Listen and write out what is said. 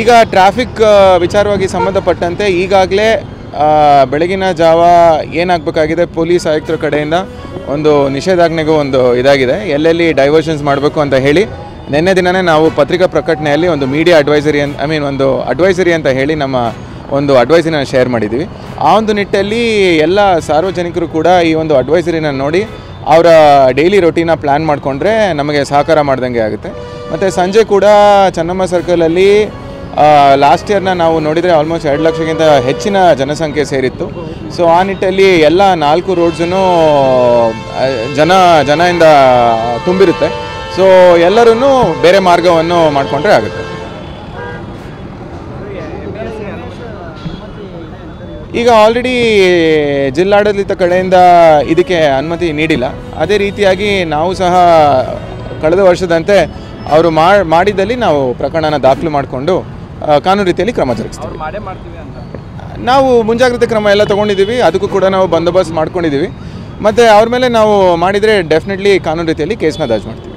ಈಗ ಟ್ರಾಫಿಕ್ ವಿಚಾರವಾಗಿ ಸಂಬಂಧಪಟ್ಟಂತೆ ಈಗಾಗಲೇ ಬೆಳಗಿನ ಜಾವ ಏನಾಗಬೇಕಾಗಿದೆ ಪೊಲೀಸ್ ಆಯುಕ್ತರ ಕಡೆಯಿಂದ ಒಂದು ನಿಷೇಧಾಜ್ಞೆಗೂ ಒಂದು ಇದಾಗಿದೆ. ಎಲ್ಲೆಲ್ಲಿ ಡೈವರ್ಷನ್ಸ್ ಮಾಡಬೇಕು ಅಂತ ಹೇಳಿ ನಿನ್ನೆ ದಿನನೇ ನಾವು ಪತ್ರಿಕಾ ಪ್ರಕಟಣೆಯಲ್ಲಿ ಒಂದು ಮೀಡಿಯಾ ಅಡ್ವೈಸರಿ ಅಂತ ಐ ಮೀನ್ ಒಂದು ಅಡ್ವೈಸರಿ ಅಂತ ಹೇಳಿ ನಮ್ಮ ಒಂದು ಅಡ್ವೈಸರಿನ ಶೇರ್ ಮಾಡಿದ್ದೀವಿ ಆ ಒಂದು ನಿಟ್ಟಲ್ಲಿ ಎಲ್ಲ ಸಾರ್ವಜನಿಕರು ಕೂಡ ಈ ಒಂದು ಅಡ್ವೈಸರಿನ ನೋಡಿ ಅವರ ಡೈಲಿ ರೊಟೀನ ಪ್ಲ್ಯಾನ್ ಮಾಡಿಕೊಂಡ್ರೆ ನಮಗೆ ಸಹಕಾರ ಮಾಡ್ದಂಗೆ ಆಗುತ್ತೆ. ಮತ್ತು ಸಂಜೆ ಕೂಡ ಚೆನ್ನಮ್ಮ ಸರ್ಕಲಲ್ಲಿ ಲಾಸ್ಟ್ ಇಯರ್ನ ನಾವು ನೋಡಿದರೆ ಆಲ್ಮೋಸ್ಟ್ ಎರಡು ಲಕ್ಷಕ್ಕಿಂತ ಹೆಚ್ಚಿನ ಜನಸಂಖ್ಯೆ ಸೇರಿತ್ತು. ಸೊ ಆ ನಿಟ್ಟಲ್ಲಿ ಎಲ್ಲ ನಾಲ್ಕು ರೋಡ್ಸೂ ಜನ ಜನದಿಂದ ತುಂಬಿರುತ್ತೆ. ಸೊ ಎಲ್ಲರೂ ಬೇರೆ ಮಾರ್ಗವನ್ನು ಮಾಡಿಕೊಂಡ್ರೆ ಆಗುತ್ತೆ. ಈಗ ಆಲ್ರೆಡಿ ಜಿಲ್ಲಾಡಳಿತ ಕಡೆಯಿಂದ ಇದಕ್ಕೆ ಅನುಮತಿ ನೀಡಿಲ್ಲ. ಅದೇ ರೀತಿಯಾಗಿ ನಾವು ಸಹ ಕಳೆದ ವರ್ಷದಂತೆ ಅವರು ಮಾಡಿದಲ್ಲಿ ನಾವು ಪ್ರಕರಣನ ದಾಖಲು ಮಾಡಿಕೊಂಡು ಕಾನೂನು ರೀತಿಯಲ್ಲಿ ಕ್ರಮ ಜರುಗಿಸ್ತೀವಿ. ಮಾಡೇ ಮಾಡ್ತೀವಿ ಅಂತ. ನಾವು ಮುಂಜಾಗ್ರತೆ ಕ್ರಮ ಎಲ್ಲ ತೊಗೊಂಡಿದ್ದೀವಿ ಅದಕ್ಕೂ ಕೂಡ ನಾವು ಬಂದೋಬಸ್ತ್ ಮಾಡ್ಕೊಂಡಿದ್ದೀವಿ. ಮತ್ತು ಅವ್ರ ಮೇಲೆ ನಾವು ಮಾಡಿದರೆ ಡೆಫಿನೆಟ್ಲಿ ಕಾನೂನು ರೀತಿಯಲ್ಲಿ ಕೇಸ್ನ ದಾಜ್ ಮಾಡ್ತೀವಿ.